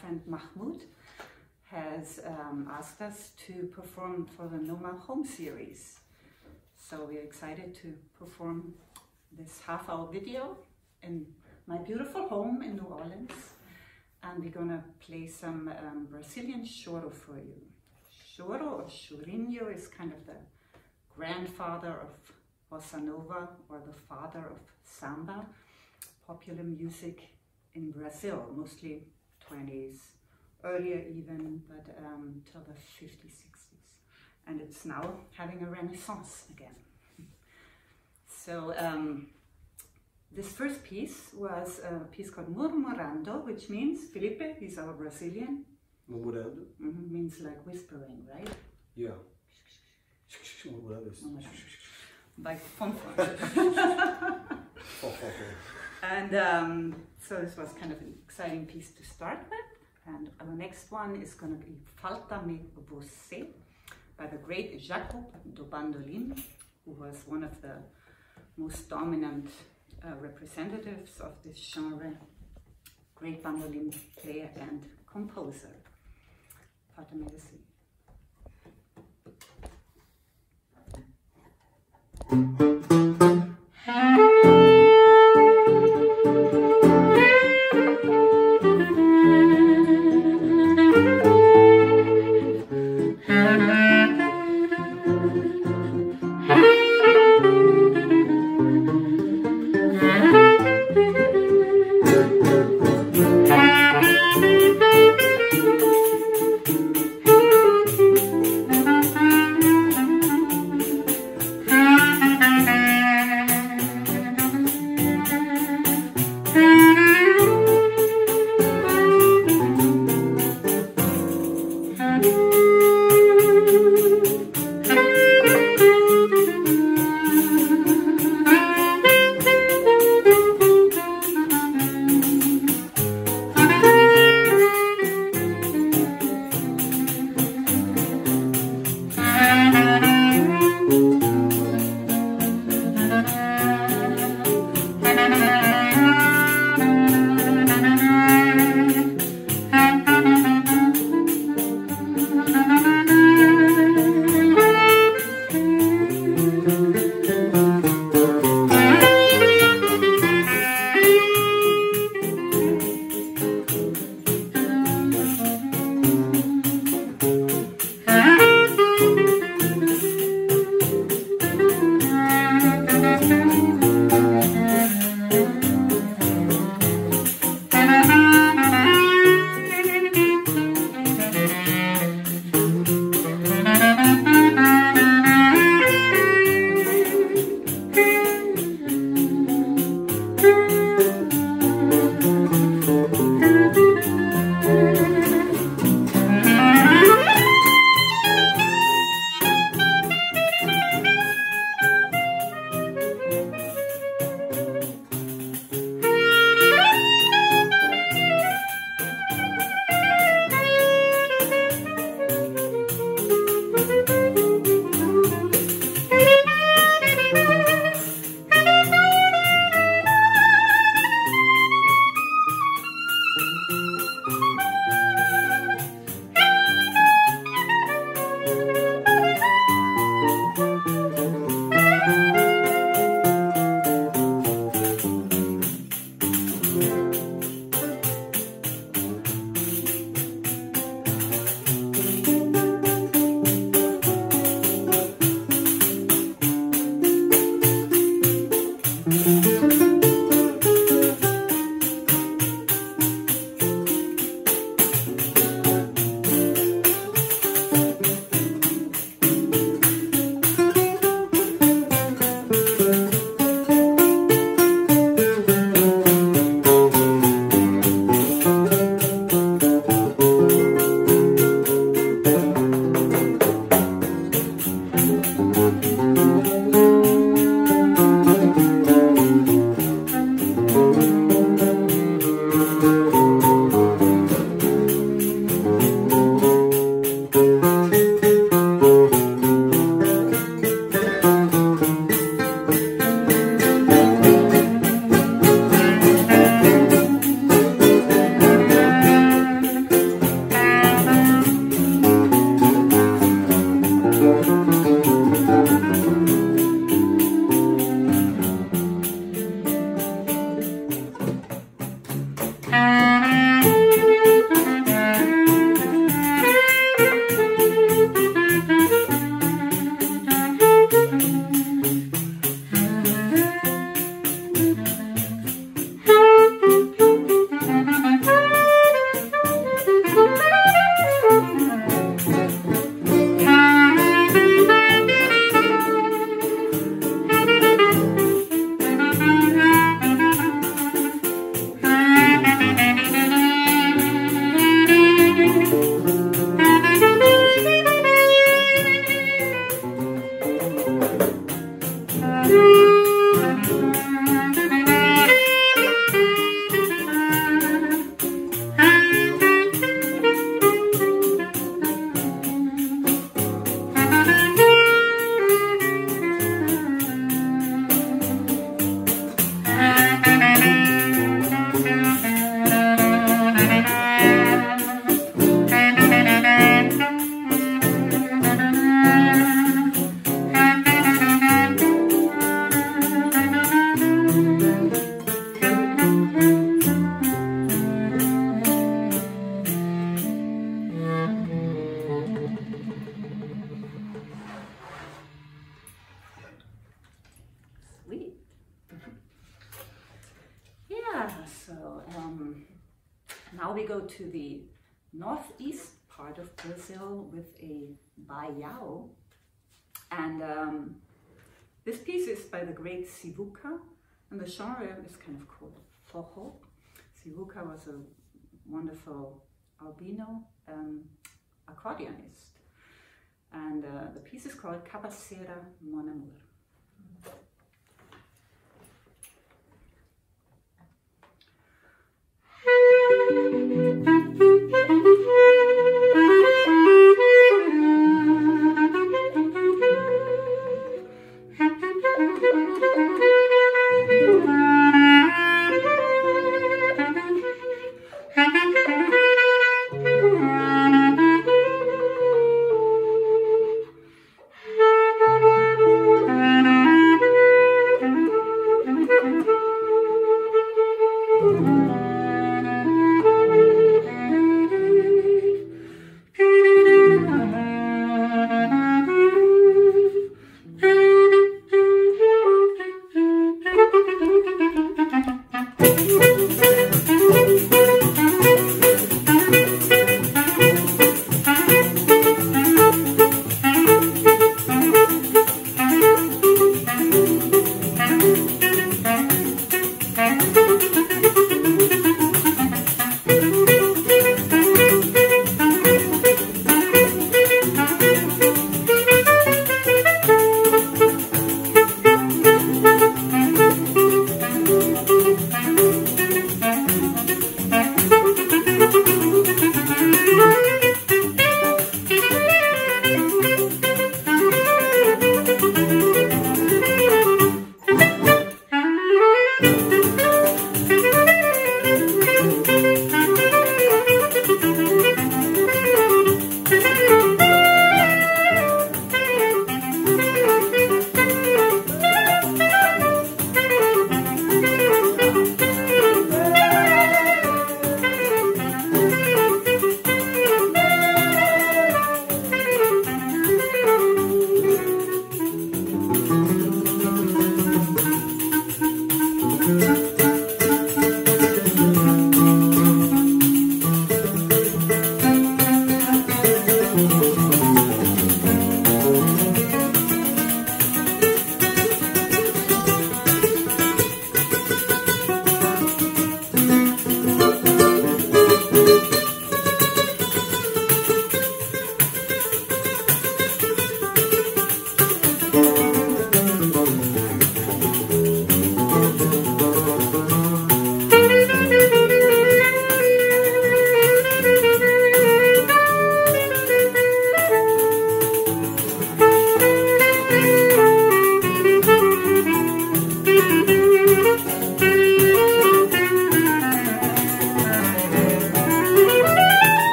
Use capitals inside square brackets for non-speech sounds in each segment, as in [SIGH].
friend Mahmoud has um, asked us to perform for the Noma Home series. So we're excited to perform this half hour video in my beautiful home in New Orleans. And we're gonna play some um, Brazilian choro for you. Choro or chorinho is kind of the grandfather of bossa nova or the father of samba, popular music in Brazil, mostly 20s, earlier even, but um, till the 50s, 60s. And it's now having a renaissance again. So um, this first piece was a piece called Murmurando, which means, Filipe, he's our Brazilian, Murmurando. mm -hmm, means like whispering, right? Yeah. Murmurando is. Like fun and um, so this was kind of an exciting piece to start with. And the next one is going to be Falta me você by the great Jacob do Bandolim, who was one of the most dominant uh, representatives of this genre, great bandolin player and composer. Falta me você. Go to the northeast part of Brazil with a baião. And um, this piece is by the great Sivuca, and the genre is kind of called forró. Sivuca was a wonderful albino um, accordionist. And uh, the piece is called Cabaceira Mon Amour. Okay,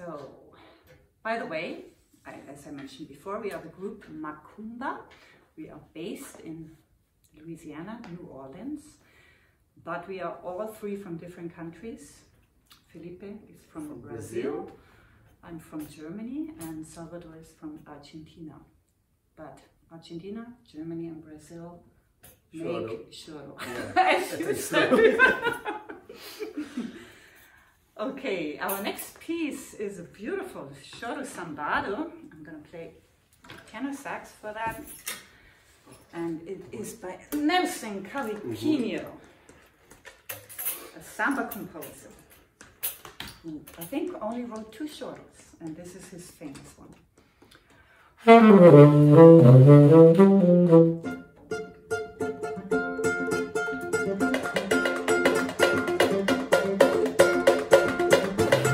so by the way, I, as I mentioned before, we are the group Macumba. We are based in Louisiana, New Orleans, but we are all three from different countries. Filipe is from, From Brazil. Brazil. I'm from Germany, and Salvador is from Argentina. But Argentina, Germany, and Brazil make choro. Yeah, [LAUGHS] [LAUGHS] As you that's said choro. before. Okay, our next piece is a beautiful choro sambado. I'm gonna play tenor sax for that. and it is by Nelson Cavaquinho, mm-hmm. a samba composer who I think only wrote two choros, and this is his famous one. [LAUGHS]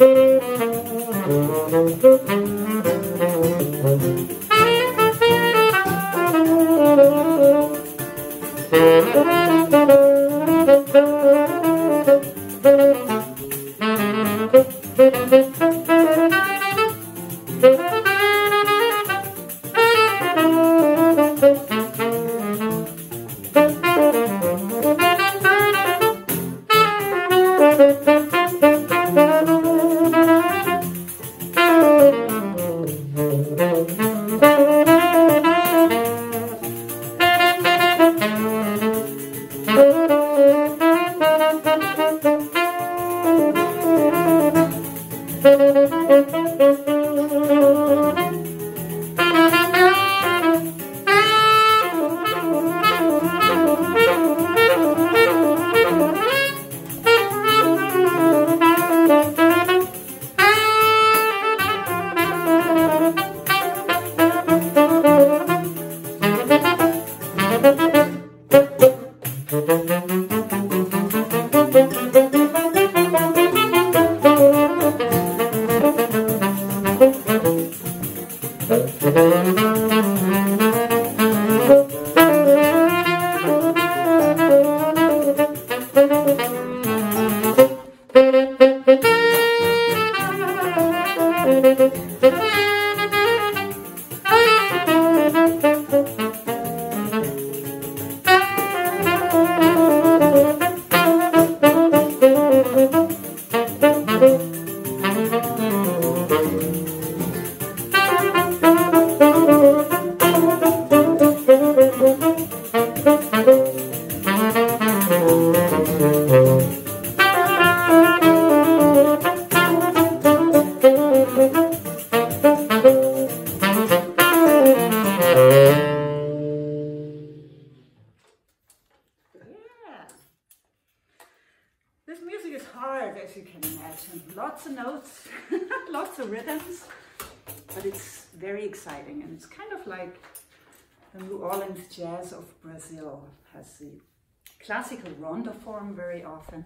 Thank you. But it's very exciting and it's kind of like the New Orleans jazz of Brazil has the classical rondo form very often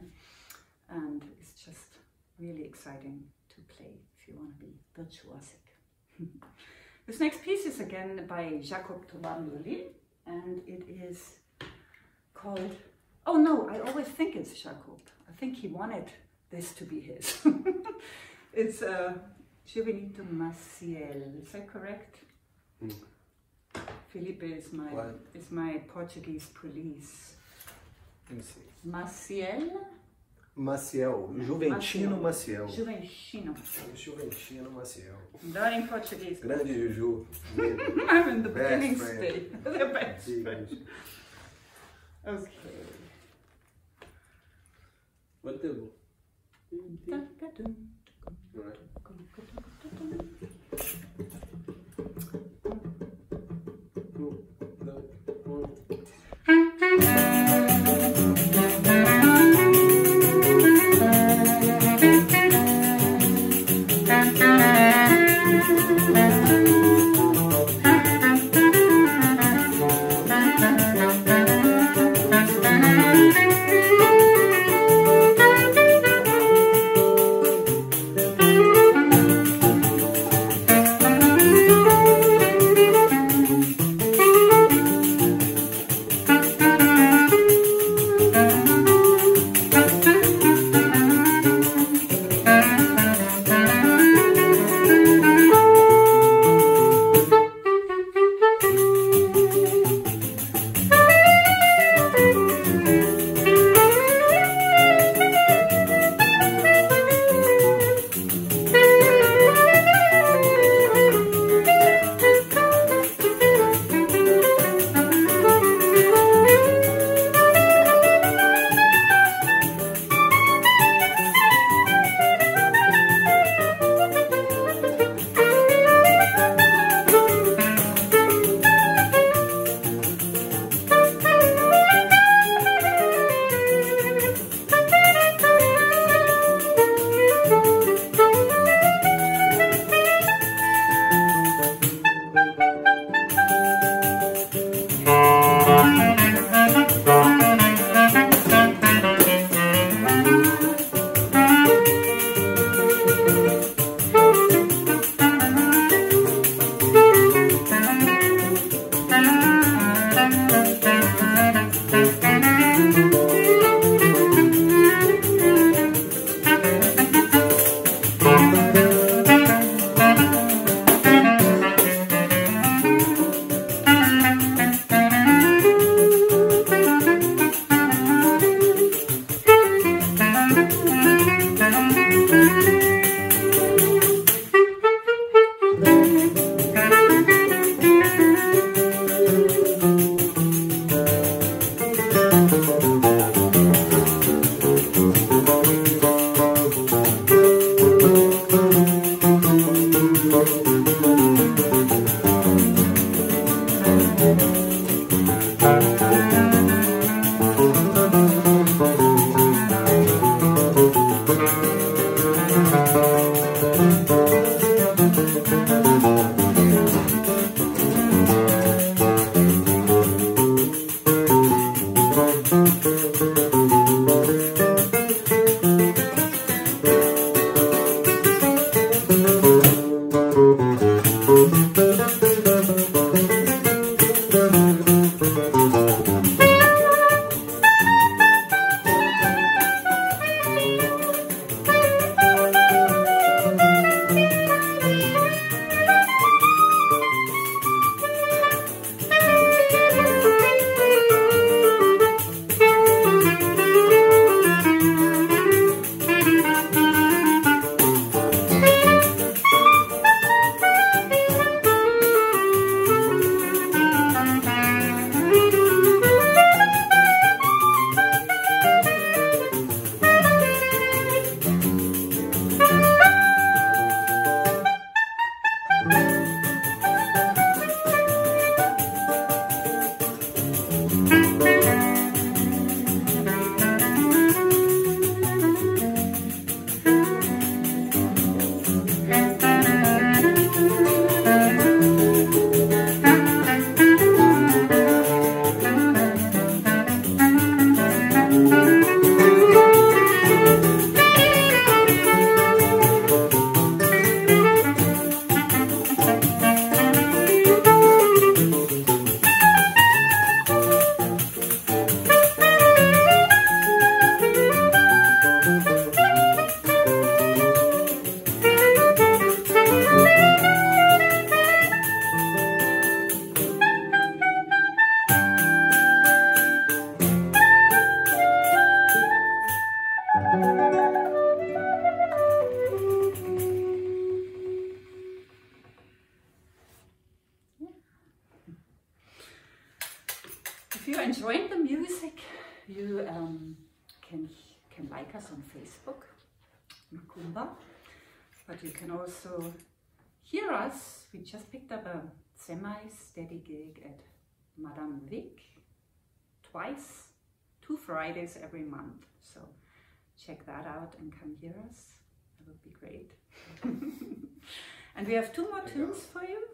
and it's just really exciting to play if you want to be virtuosic. [LAUGHS] this next piece is again by Jacob Toban and it is called, oh no, I always think it's Jacob. I think he wanted this to be his. [LAUGHS] it's uh, Juvenito Maciel, is that correct? Mm. Felipe is my, What? is my Portuguese police. Let me see. Maciel? Maciel. Juventino Maciel. Juventino. Juventino Maciel. Not in Portuguese. Grande Juju. [LAUGHS] I'm in the Best beginning state. [LAUGHS] the best friend. Okay. Quanto tempo? Dun-dun-dun. ちょっと。If you're enjoying the music, you um, can can like us on Facebook, Macumba, but you can also hear us. We just picked up a semi-steady gig at Madame Vic twice, two Fridays every month. So check that out and come hear us. That would be great. [LAUGHS] and we have two more tunes for you.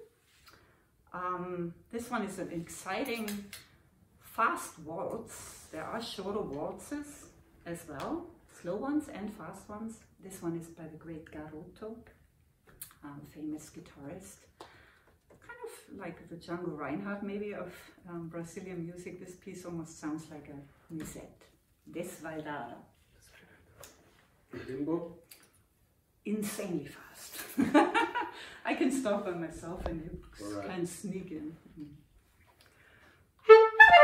Um, this one is an exciting fast waltz. There are shorter waltzes as well, slow ones and fast ones. This one is by the great Garoto, um, famous guitarist. Kind of like the Django Reinhardt maybe of um, Brazilian music. This piece almost sounds like a musette. Desvairada. Limbo. Insanely fast. [LAUGHS] I can stop by myself and you can sneak in. We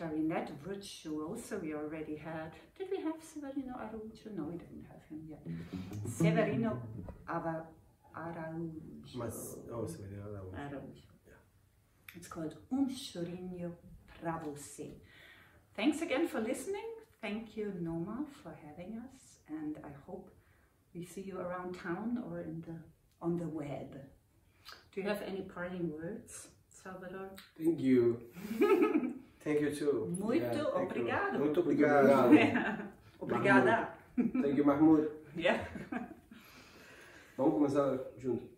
another clarinet virtuoso we already had. Did we have Severino Araujo? No, we didn't have him yet. Severino Ava- Araujo. Mas, oh, se me deu lá. Araujo. It's called Um Chorinho Pra Você. Thanks again for listening. Thank you, Noma, for having us, and I hope we see you around town or in the on the web. Do you have any parting words? Salvador. Thank you. [LAUGHS] Thank you too. Muito Yeah, thank you. obrigado. Muito obrigado. [LAUGHS] Obrigada. Thank you, Mahmoud. [LAUGHS] Yeah. Vamos começar junto.